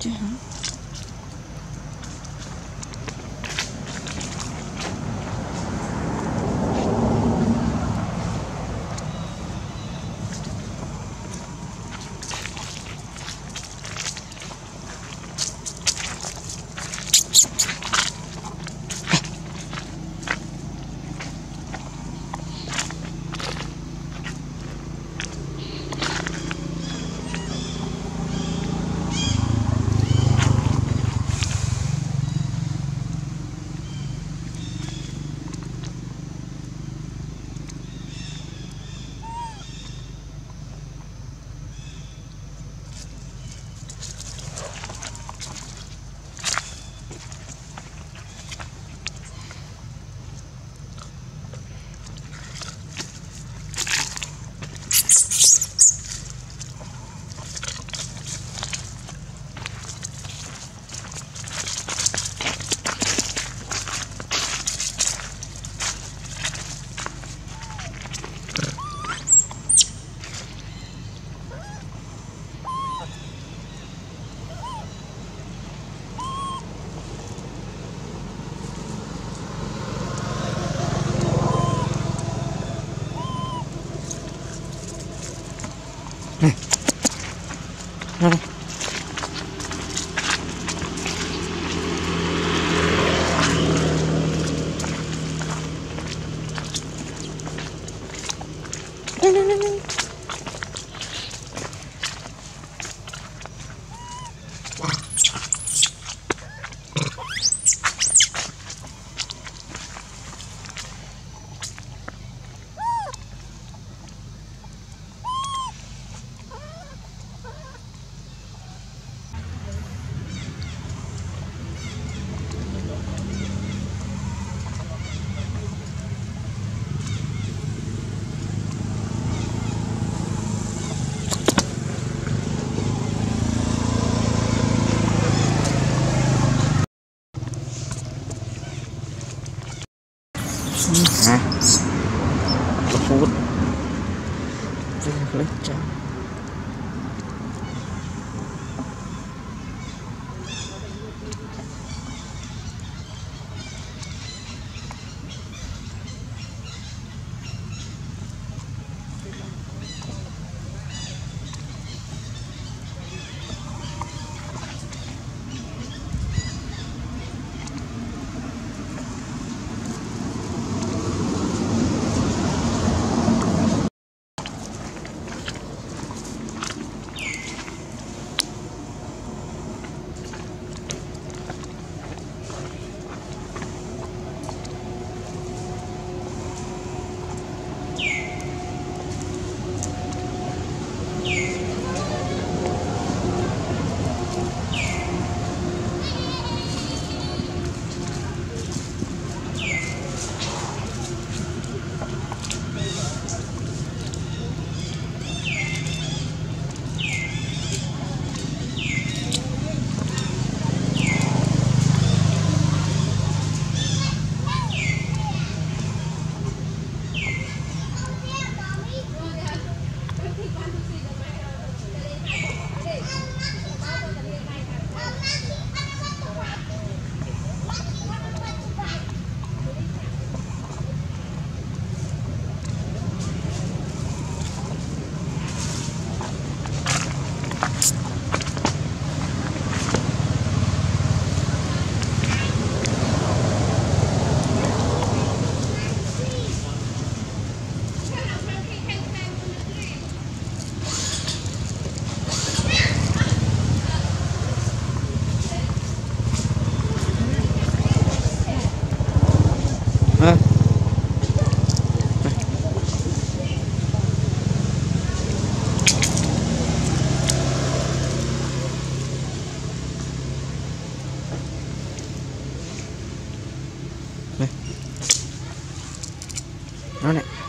这啥？Mm-hmm. ណាពូតវិញផ្លេចចា à. Đây. Đó này.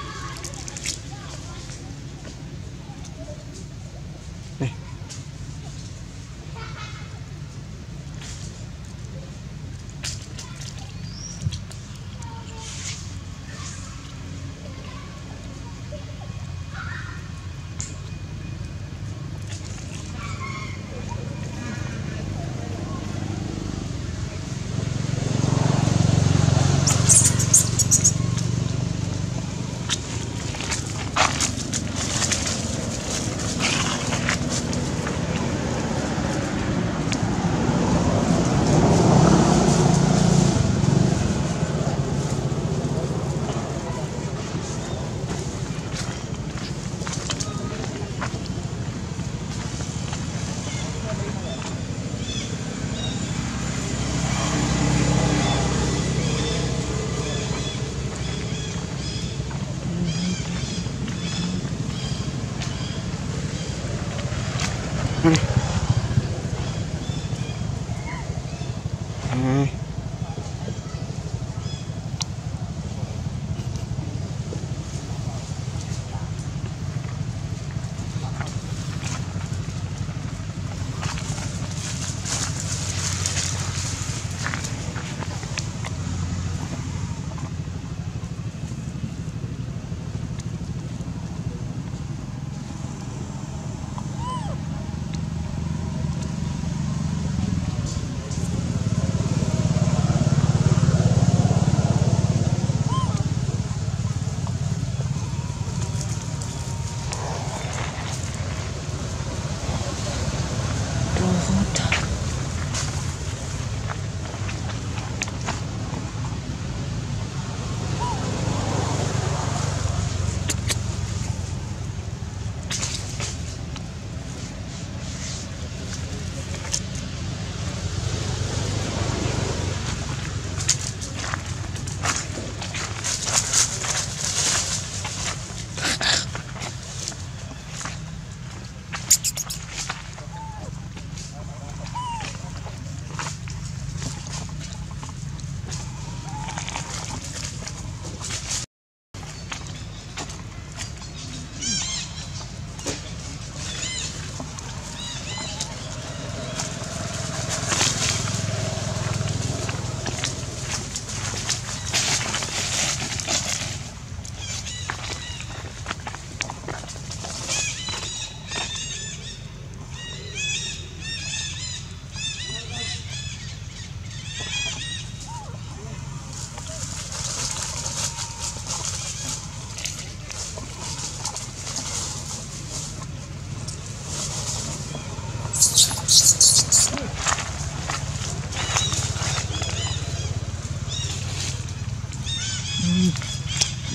음,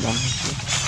맛있어.